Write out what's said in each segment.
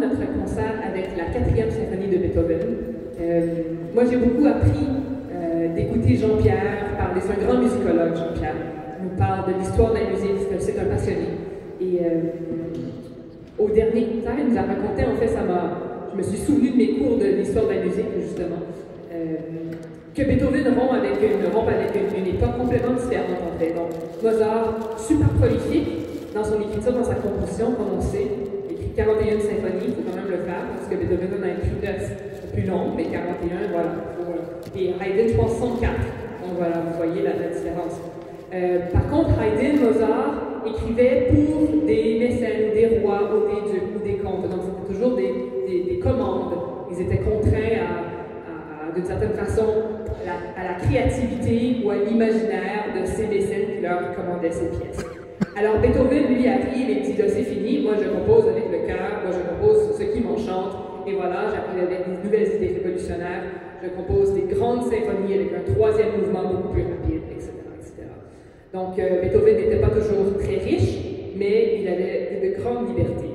notre concert avec la quatrième symphonie de Beethoven. Euh, moi, j'ai beaucoup appris euh, d'écouter Jean-Pierre parler. C'est un grand musicologue, Jean-Pierre. Il nous parle de l'histoire de la musique, c'est un passionné. Et euh, au dernier concert, il nous a raconté, en fait, ça m'a. Je me suis souvenu de mes cours de l'histoire de la musique, justement. que Beethoven rompt avec une, rompt avec une, époque complètement différente, en fait. Donc, Mozart, super prolifique dans son écriture, dans sa composition, comme on sait, 41 symphonies, il faut quand même le faire, parce que Beethoven en a écrit plus long, mais 41, voilà. Et Haydn, 304. Donc voilà, vous voyez la, différence. Euh, par contre, Haydn, Mozart écrivait pour des mécènes, des rois des dieux ou des comtes. Donc c'était toujours des, des, commandes. Ils étaient contraints à, d'une certaine façon, à la créativité ou à l'imaginaire de ces mécènes qui leur commandaient ces pièces. Alors Beethoven, lui, arrive et dit, c'est fini, moi je compose avec le cœur, moi je compose ce qui m'enchante, et voilà, j'arrive des nouvelles idées révolutionnaires, je compose des grandes symphonies avec un troisième mouvement beaucoup plus rapide, etc. Donc euh, Beethoven n'était pas toujours très riche, mais il avait de grandes libertés.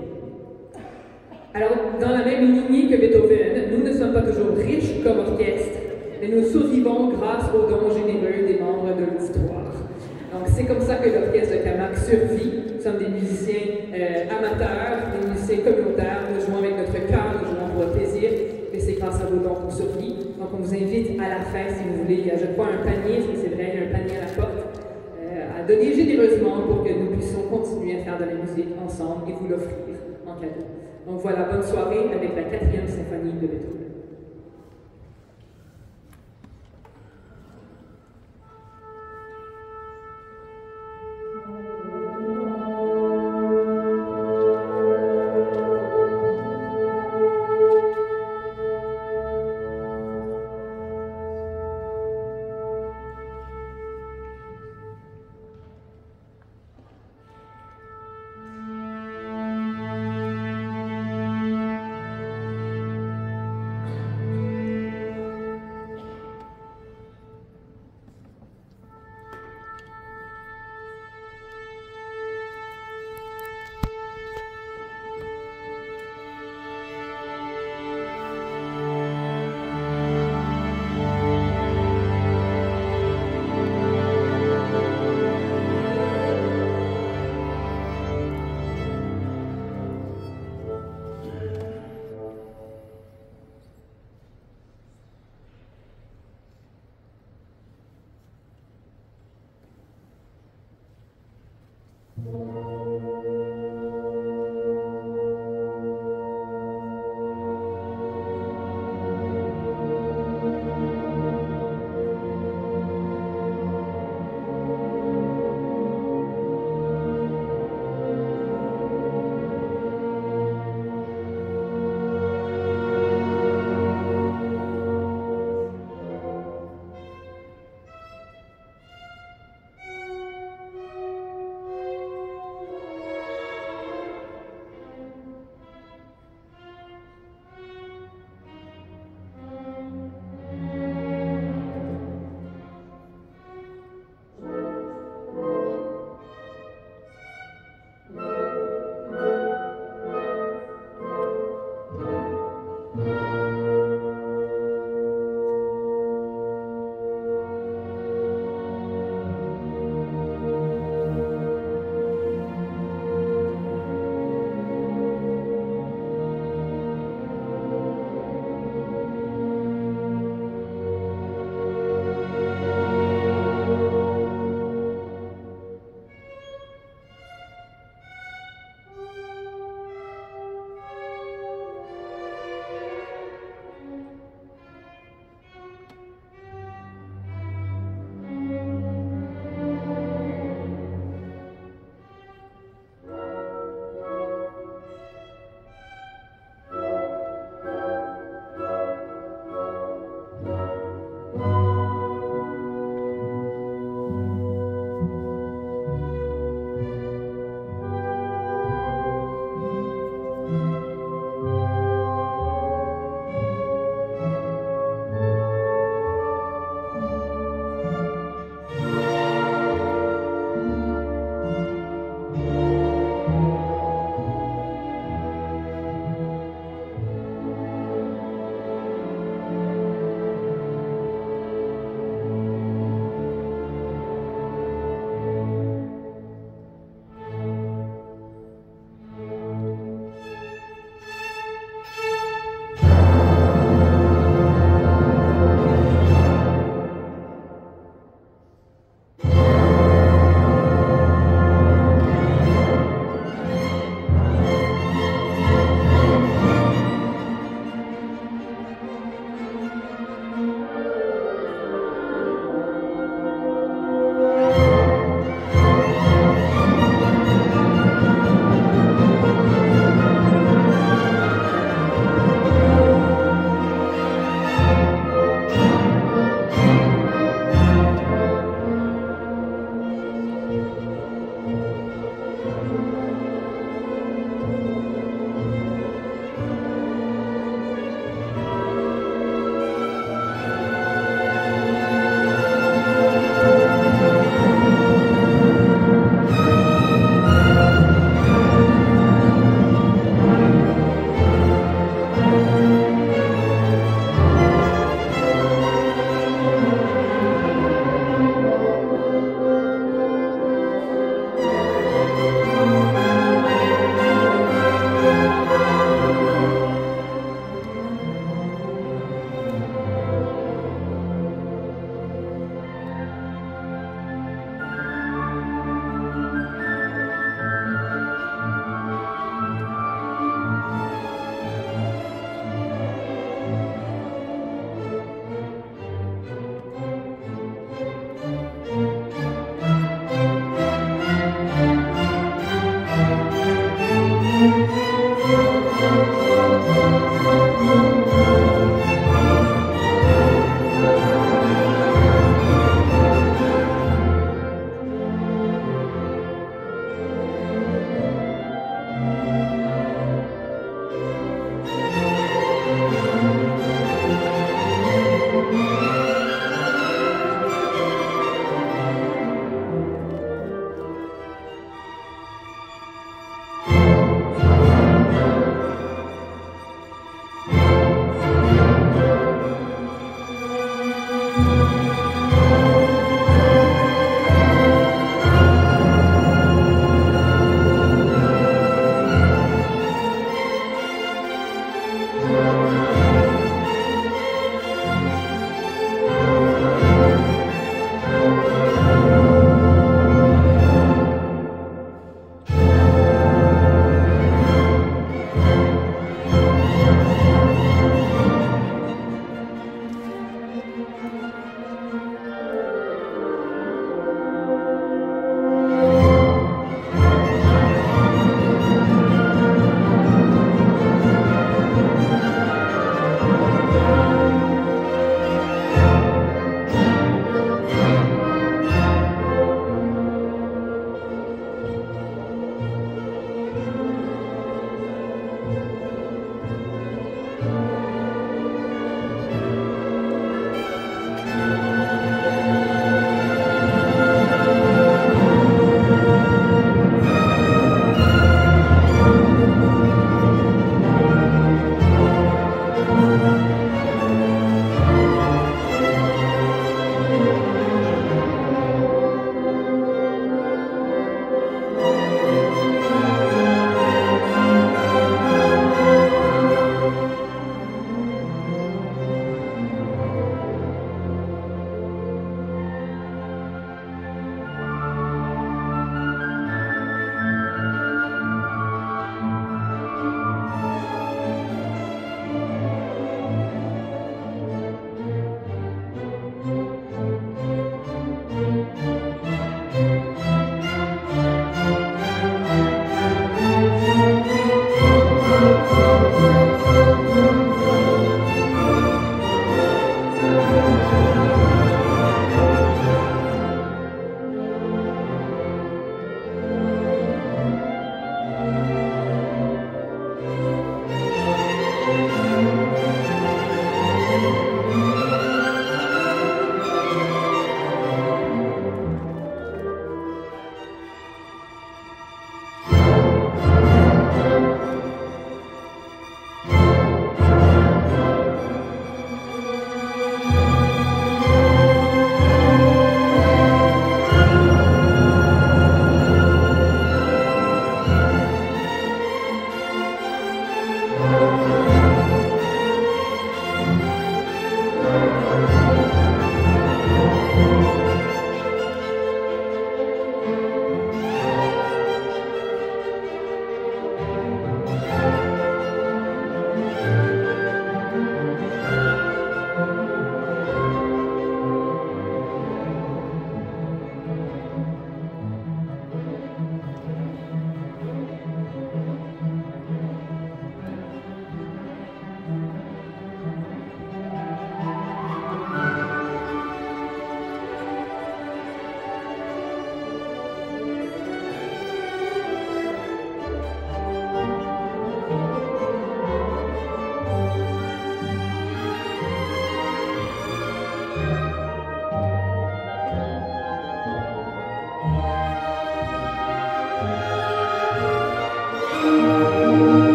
Alors, dans la même lignée que Beethoven, nous ne sommes pas toujours riches comme orchestre, mais nous survivons grâce aux dons généreux des membres de l'histoire. Donc, c'est comme ça que l'orchestre de Camac survit. Nous sommes des musiciens euh, amateurs, des musiciens communautaires. Nous jouons avec notre cœur, nous jouons pour le plaisir, mais c'est grâce à vos dons qu'on survit. Donc, on vous invite à la fin, si vous voulez. Il y a, je crois, un panier, c'est vrai, il y a un panier à la porte, euh, à donner généreusement pour que nous puissions continuer à faire de la musique ensemble et vous l'offrir en cadeau. Donc, voilà, bonne soirée avec la quatrième symphonie de Beethoven.